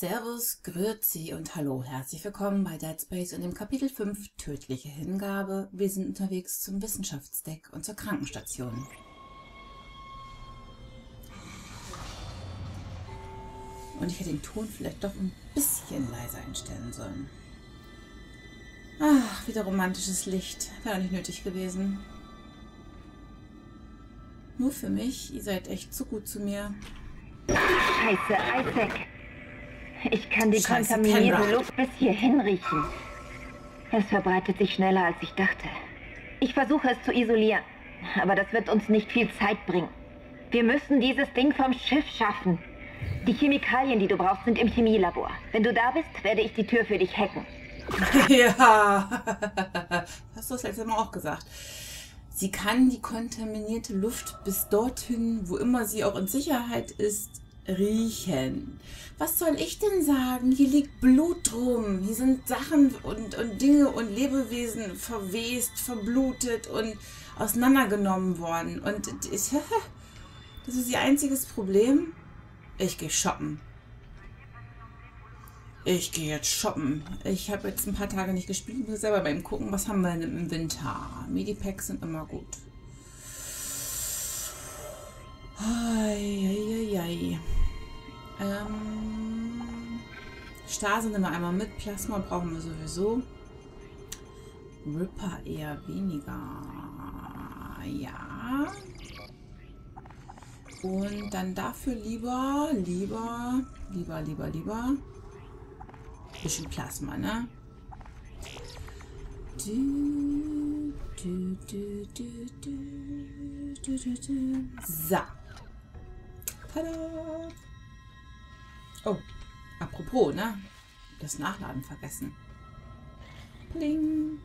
Servus, Grüezi und Hallo, herzlich willkommen bei Dead Space und dem Kapitel 5 Tödliche Hingabe. Wir sind unterwegs zum Wissenschaftsdeck und zur Krankenstation. Und ich hätte den Ton vielleicht doch ein bisschen leiser einstellen sollen. Ach, wieder romantisches Licht. Wäre nicht nötig gewesen. Nur für mich, ihr seid echt zu gut zu mir. Scheiße, Isaac. Ich kann die Scheiße, kontaminierte Kendra. Luft bis hierhin riechen. Es verbreitet sich schneller, als ich dachte. Ich versuche es zu isolieren, aber das wird uns nicht viel Zeit bringen. Wir müssen dieses Ding vom Schiff schaffen. Die Chemikalien, die du brauchst, sind im Chemielabor. Wenn du da bist, werde ich die Tür für dich hacken. Ja, hast du das letzte Mal auch gesagt. Sie kann die kontaminierte Luft bis dorthin, wo immer sie auch in Sicherheit ist, riechen. Was soll ich denn sagen? Hier liegt Blut drum. Hier sind Sachen und, und Dinge und Lebewesen verwest, verblutet und auseinandergenommen worden. Und ich, das ist ihr einziges Problem. Ich gehe shoppen. Ich gehe jetzt shoppen. Ich habe jetzt ein paar Tage nicht gespielt. Ich muss selber beim gucken, was haben wir denn im Winter. Medipacks sind immer gut. Eieiei. Ähm, Stase nehmen wir einmal mit. Plasma brauchen wir sowieso. Ripper eher weniger. Ja. Und dann dafür lieber, lieber, lieber, lieber, lieber. Bisschen Plasma, ne? Du, du, du. So. Tada. Oh, apropos, ne? Das Nachladen vergessen. Pling.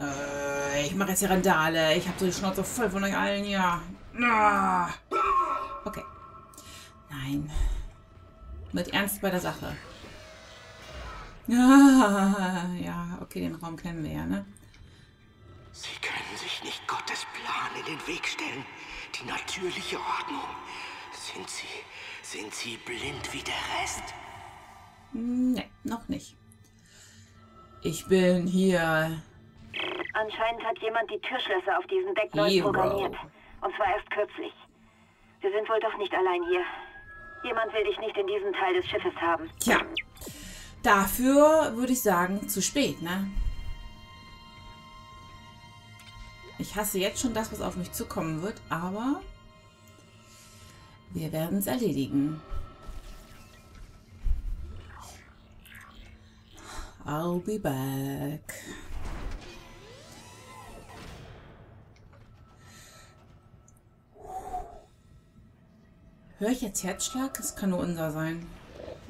Äh, ich mache jetzt hier Randale. Ich habe so die Schnauze voll von euch allen hier. Ah. Okay. Nein. Mit Ernst bei der Sache. Ja, ja, okay, den Raum kennen wir ja, ne? Sie können sich nicht Gottes Plan in den Weg stellen. Die natürliche Ordnung. Sind Sie, sind Sie blind wie der Rest? Ne, noch nicht. Ich bin hier. Anscheinend hat jemand die Türschlösser auf diesem Deck neu Hero. programmiert. Und zwar erst kürzlich. Wir sind wohl doch nicht allein hier. Jemand will dich nicht in diesem Teil des Schiffes haben. Tja. Dafür würde ich sagen, zu spät, ne? Ich hasse jetzt schon das, was auf mich zukommen wird, aber wir werden es erledigen. I'll be back. Höre ich jetzt Herzschlag? Das kann nur unser sein.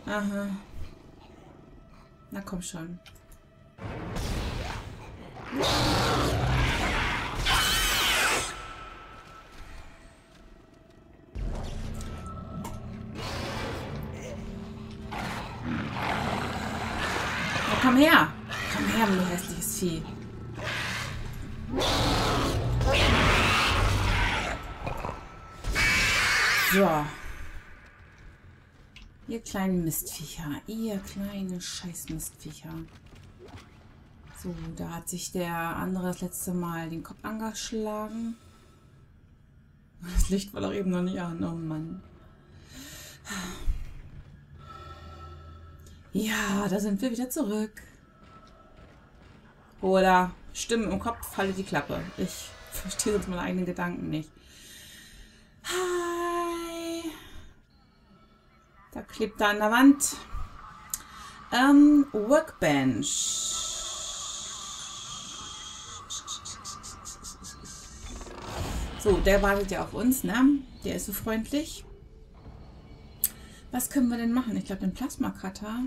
Aha. Na komm schon. Na kleinen Mistviecher. Ihr kleine Scheißmistviecher. So, da hat sich der andere das letzte Mal den Kopf angeschlagen. Das Licht war doch eben noch nicht an. Oh Mann. Ja, da sind wir wieder zurück. Oder Stimmen im Kopf, halte die Klappe. Ich verstehe sonst meine eigenen Gedanken nicht. Hi. Da klebt da an der Wand. Ähm, Workbench. So, der wartet ja auf uns, ne? Der ist so freundlich. Was können wir denn machen? Ich glaube, den Plasma-Cutter.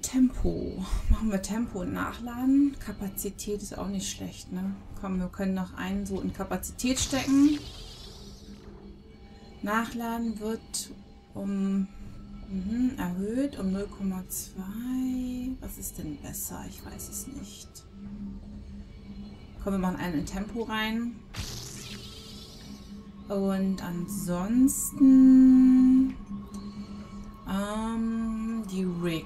Tempo. Machen wir Tempo und Nachladen. Kapazität ist auch nicht schlecht, ne? Komm, wir können noch einen so in Kapazität stecken. Nachladen wird um mhm, erhöht um 0,2. Was ist denn besser? Ich weiß es nicht. Komm, wir machen einen in Tempo rein. Und ansonsten ähm, Rick.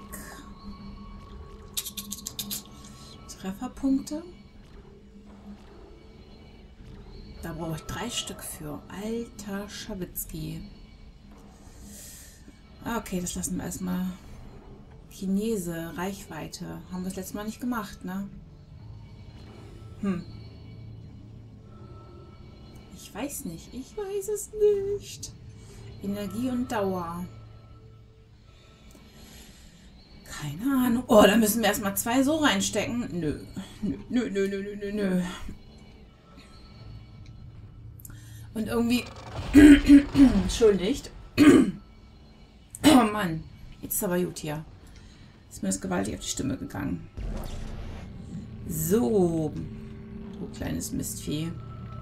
Trefferpunkte. Da brauche ich drei Stück für. Alter Schawitzki. Ah, okay, das lassen wir erstmal. Chinese, Reichweite. Haben wir das letzte Mal nicht gemacht, ne? Hm. Ich weiß nicht. Ich weiß es nicht. Energie und Dauer. Keine Ahnung. Oh, da müssen wir erstmal zwei so reinstecken. Nö. Nö, nö, nö, nö, nö, nö. Und irgendwie... Entschuldigt. Oh Mann. Jetzt ist aber gut hier. Ist mir das gewaltig auf die Stimme gegangen. So. Du kleines Mistvieh.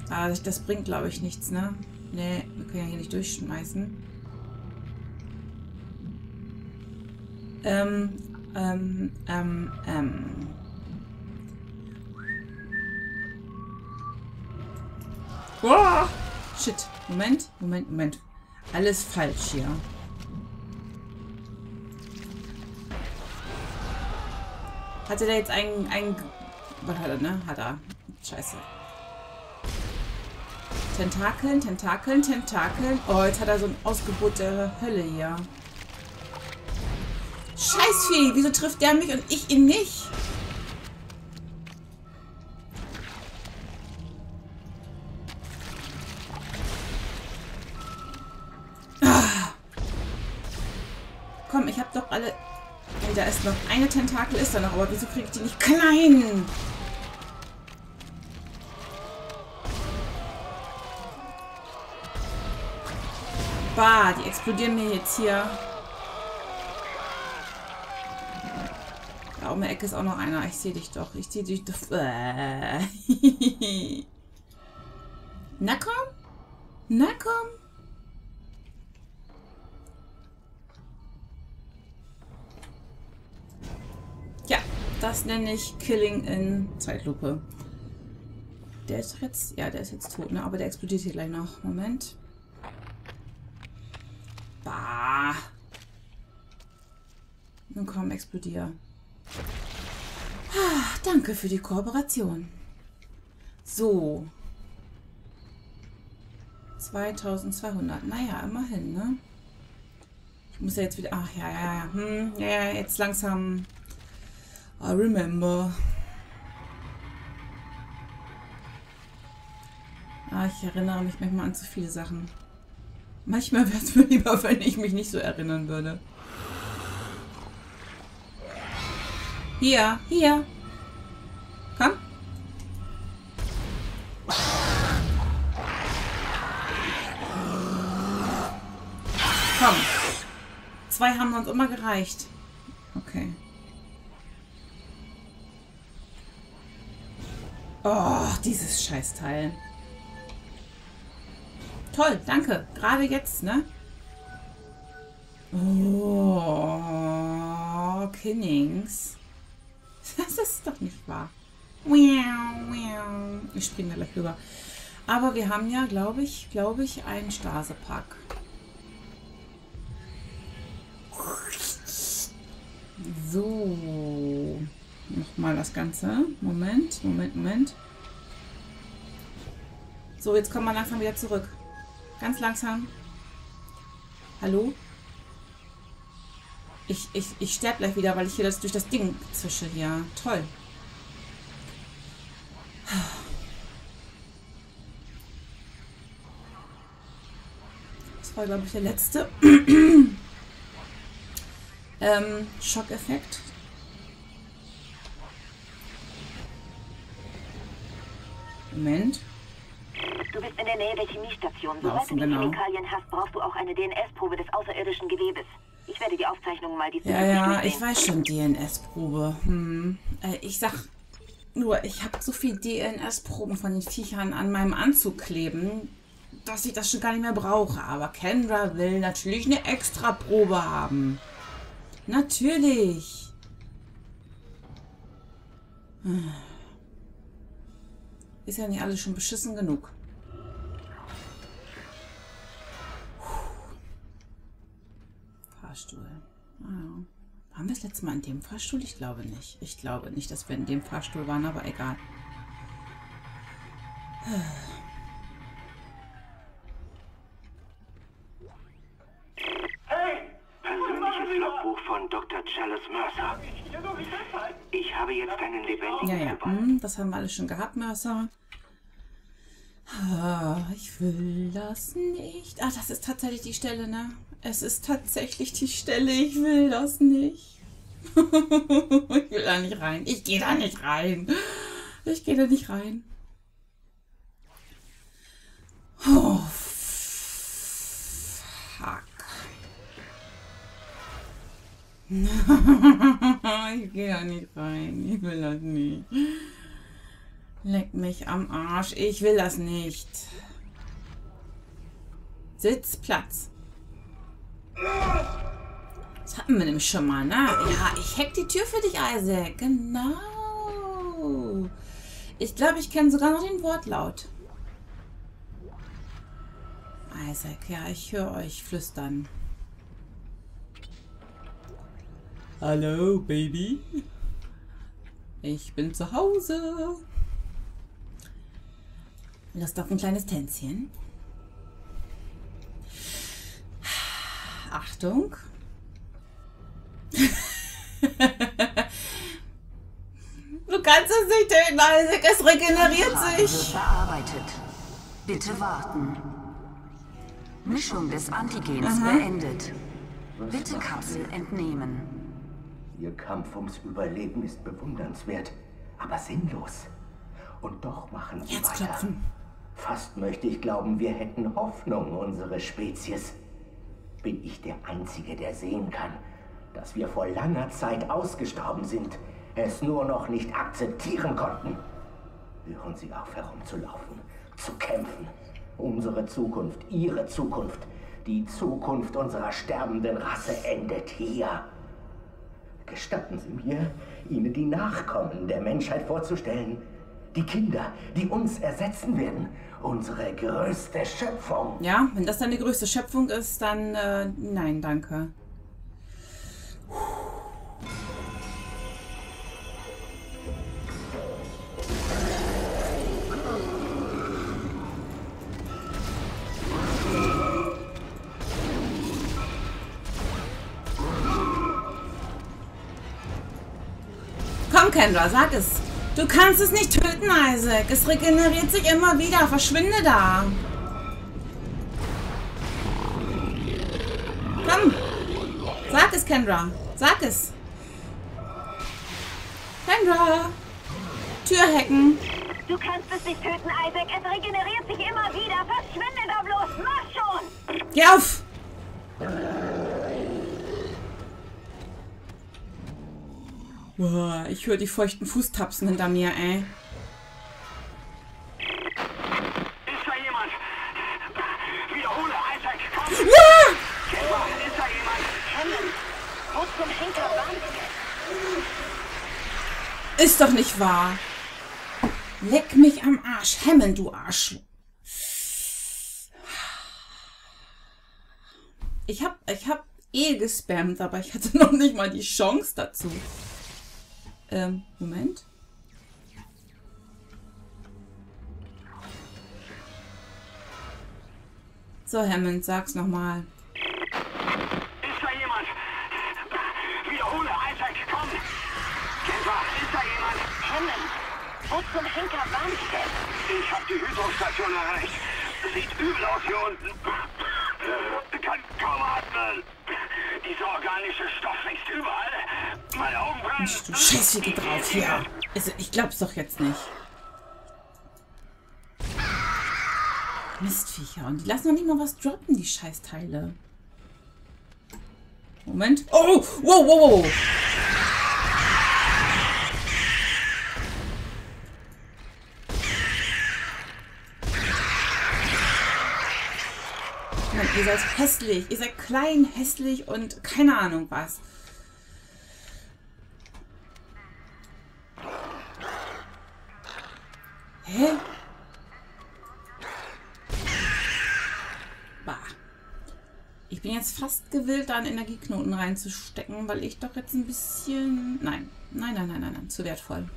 Ah, das bringt, glaube ich, nichts, ne? Ne, wir können ja hier nicht durchschmeißen. Ähm, ähm, ähm, ähm. Oh! Shit. Moment, Moment, Moment. Alles falsch hier. Hatte der jetzt einen, einen... Was hat er, ne? Hat er. Scheiße. Tentakeln, Tentakeln, Tentakeln. Oh, jetzt hat er so ein Ausgebot der Hölle hier. Scheißvieh, wieso trifft der mich und ich ihn nicht? Noch eine Tentakel, ist da noch, aber wieso kriege ich die nicht klein? Bah, die explodieren mir jetzt hier. Da um der Ecke ist auch noch einer. Ich sehe dich doch. Ich sehe dich doch. Na komm. Na komm. Das nenne ich Killing in Zeitlupe. Der ist jetzt... Ja, der ist jetzt tot, ne? Aber der explodiert hier gleich noch. Moment. Bah. Nun komm, explodier. Ah, danke für die Kooperation. So. 2200. Naja, immerhin, ne? Ich muss ja jetzt wieder... Ach, ja, ja, ja. Hm, ja, ja, jetzt langsam... I remember. Ah, ich erinnere mich manchmal an zu viele Sachen. Manchmal wäre es mir lieber, wenn ich mich nicht so erinnern würde. Hier, hier. Komm. Komm. Zwei haben uns immer gereicht. Okay. Oh, dieses Scheißteil. Toll, danke. Gerade jetzt, ne? Oh, Kinnings. Das ist doch nicht wahr. Ich springe da gleich rüber. Aber wir haben ja, glaube ich, glaube ich, einen Stasepack. So. Nochmal das Ganze. Moment, Moment, Moment. So, jetzt kommen wir langsam wieder zurück. Ganz langsam. Hallo? Ich, ich, ich sterbe gleich wieder, weil ich hier das durch das Ding zische hier. Toll. Das war, glaube ich, der letzte. ähm, Schockeffekt. Moment. Du bist in der Nähe der Chemiestation. Sobald du die genau. Chemikalien hast, brauchst du auch eine DNS-Probe des außerirdischen Gewebes. Ich werde die Aufzeichnungen mal die Ja, ja, ich weiß schon, DNS-Probe. Hm. Äh, ich sag nur, ich habe so viel DNS-Proben von den Viechern an meinem Anzug kleben, dass ich das schon gar nicht mehr brauche. Aber Kendra will natürlich eine extra Probe haben. Natürlich. Ist ja nicht alles schon beschissen genug. Fahrstuhl. Ah, Waren wir das letzte Mal in dem Fahrstuhl? Ich glaube nicht. Ich glaube nicht, dass wir in dem Fahrstuhl waren, aber egal. Persönliches Logbuch von Dr. Chalice Mercer. Ich habe jetzt einen lebendigen Ja, ja, hm, das haben wir alles schon gehabt, Mercer. Ah, ich will das nicht. Ah, das ist tatsächlich die Stelle, ne? Es ist tatsächlich die Stelle. Ich will das nicht. ich will da nicht rein. Ich gehe da nicht rein. Ich gehe da nicht rein. Oh, fuck. ich gehe da nicht rein. Ich will das nicht. Leck mich am Arsch. Ich will das nicht. Sitzplatz. Das hatten wir nämlich schon mal, ne? Ja, ich hack die Tür für dich, Isaac. Genau. Ich glaube, ich kenne sogar noch den Wortlaut. Isaac, ja, ich höre euch flüstern. Hallo, Baby. Ich bin zu Hause. Lust auf ein kleines Tänzchen? Achtung. du kannst es nicht töten, Isaac. Es regeneriert sich. bearbeitet. Bitte warten. Mischung des Antigens beendet. Bitte Kapsel entnehmen. Ihr Kampf ums Überleben ist bewundernswert, aber sinnlos. Und doch machen sie weiter. Herzklopfen. Fast möchte ich glauben, wir hätten Hoffnung, unsere Spezies. Bin ich der Einzige, der sehen kann, dass wir vor langer Zeit ausgestorben sind, es nur noch nicht akzeptieren konnten. Hören Sie auf herumzulaufen, zu kämpfen. Unsere Zukunft, Ihre Zukunft, die Zukunft unserer sterbenden Rasse endet hier. Gestatten Sie mir, Ihnen die Nachkommen der Menschheit vorzustellen. Die Kinder, die uns ersetzen werden. Unsere größte Schöpfung. Ja, wenn das deine größte Schöpfung ist, dann äh, nein, danke. Komm, Kendra, sag es. Du kannst es nicht töten, Isaac. Es regeneriert sich immer wieder. Verschwinde da. Komm. Sag es, Kendra. Sag es. Kendra. Tür hacken. Du kannst es nicht töten, Isaac. Es regeneriert sich immer wieder. Verschwinde da bloß. Mach schon. Geh auf. Boah, ich höre die feuchten Fußtapsen hinter mir, ey. Ist da jemand? Wiederhole, Isaac, komm! Ja! Kendra, ist da jemand? Wo zum Henker warst Ist doch nicht wahr. Leck mich am Arsch. Hammond, du Arsch. Ich hab, ich hab eh gespammt, aber ich hatte noch nicht mal die Chance dazu. Ähm, Moment. So, Hammond, sag's nochmal. Ist da jemand? Wiederhole, Isaac, komm! Kendra, ist da jemand? Hammond, wo zum Henker warst Ich habe die Hydrostation erreicht. Sieht übel aus hier unten. Kann kaum atmen. Dieser organische Stoff wächst überall. Meine Augen brennen. Mensch, du Scheißige drauf hier. Also, ich glaub's doch jetzt nicht. Mistviecher. Und die lassen noch nicht mal was droppen, die Scheißteile. Moment. Oh, wow, wow, wow. Ihr seid hässlich. Ihr seid klein, hässlich und keine Ahnung was. Hä? Ich bin bin jetzt fast gewillt, da einen Energieknoten reinzustecken, weil ich doch jetzt ein bisschen... Nein, nein, nein, nein, nein, nein. zu wertvoll.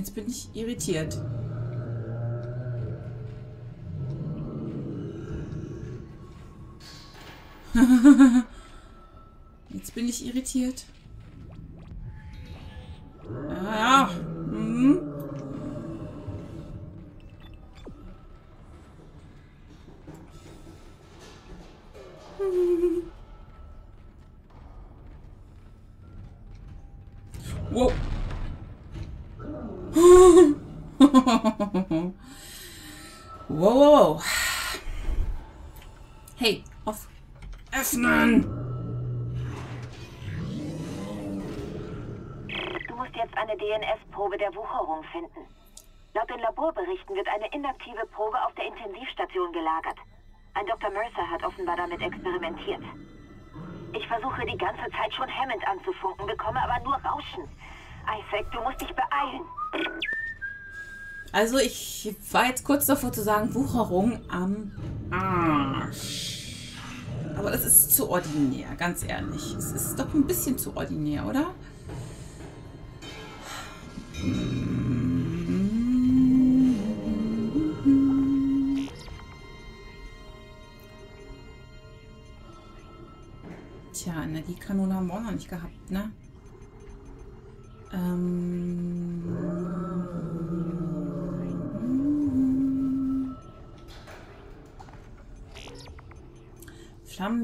Jetzt bin ich irritiert. Jetzt bin ich irritiert. Ja. Mhm. Wow. Wow, wow, wow. Hey, auf. Öffnen! Du musst jetzt eine DNS-Probe der Wucherung finden. Laut den Laborberichten wird eine inaktive Probe auf der Intensivstation gelagert. Ein Dr. Mercer hat offenbar damit experimentiert. Ich versuche die ganze Zeit schon Hammond anzufunken, bekomme aber nur Rauschen. Isaac, du musst dich beeilen. Also ich war jetzt kurz davor zu sagen, Wucherung am Arsch. Aber das ist zu ordinär, ganz ehrlich. Es ist doch ein bisschen zu ordinär, oder? Tja, Energiekanone haben wir auch noch nicht gehabt, ne? Ähm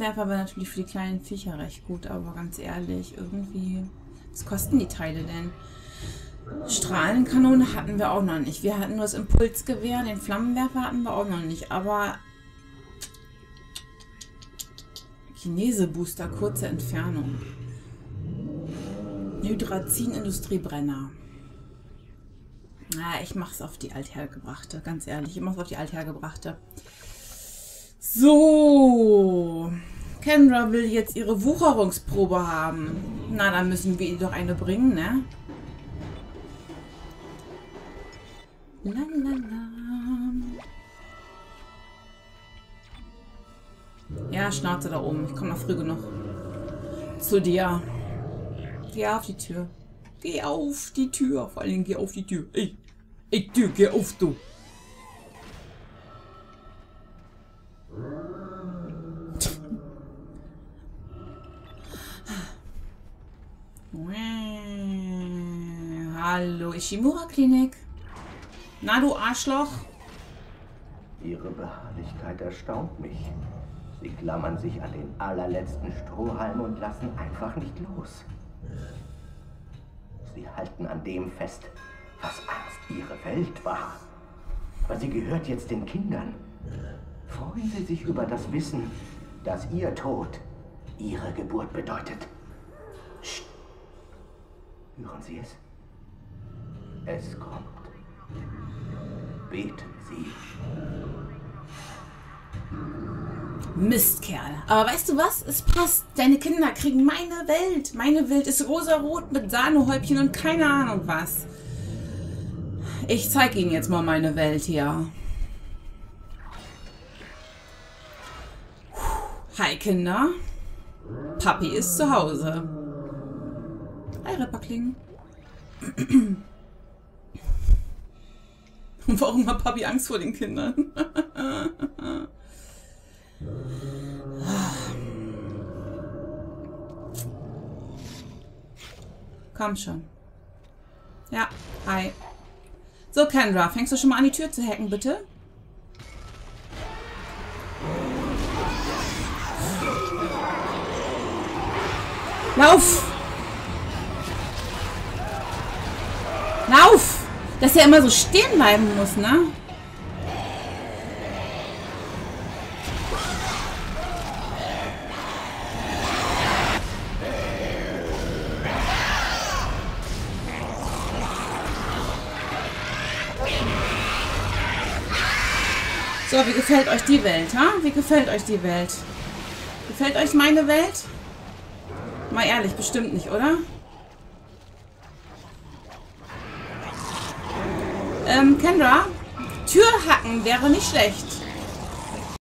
Flammenwerfer war natürlich für die kleinen Viecher recht gut, aber ganz ehrlich, irgendwie... Was kosten die Teile denn? Strahlenkanone hatten wir auch noch nicht. Wir hatten nur das Impulsgewehr, den Flammenwerfer hatten wir auch noch nicht, aber... Chinese-Booster, kurze Entfernung. Hydrazin-Industriebrenner. Na, ich mach's auf die althergebrachte, ganz ehrlich. Ich mach's auf die althergebrachte. So. Kendra will jetzt ihre Wucherungsprobe haben. Na, dann müssen wir ihr doch eine bringen, ne? Lalala. Ja, Schnauze da oben. Ich komme noch früh genug zu dir. Geh auf die Tür. Geh auf die Tür. Vor allem geh auf die Tür. Ey, ey, Tür, geh auf, du. Hallo, Ishimura Klinik. Na, du Arschloch. Ihre Beharrlichkeit erstaunt mich. Sie klammern sich an den allerletzten Strohhalm und lassen einfach nicht los. Sie halten an dem fest, was einst ihre Welt war. Aber sie gehört jetzt den Kindern. Freuen Sie sich über das Wissen, dass Ihr Tod Ihre Geburt bedeutet. Psst. Hören Sie es? Es kommt. Beten Sie. Mistkerl. Aber weißt du was? Es passt. Deine Kinder kriegen meine Welt. Meine Welt ist rosarot mit Sahnehäubchen und keine Ahnung was. Ich zeig Ihnen jetzt mal meine Welt hier. Hi Kinder. Papi ist zu Hause. Hi Ripperkling. Warum hat Papi Angst vor den Kindern? Komm schon. Ja, hi. So, Kendra, fängst du schon mal an, die Tür zu hacken, bitte? Lauf! Lauf! Dass er immer so stehen bleiben muss, ne? So, wie gefällt euch die Welt, ha? Wie gefällt euch die Welt? Gefällt euch meine Welt? Mal ehrlich, bestimmt nicht, oder? Ähm, Kendra, Tür hacken wäre nicht schlecht.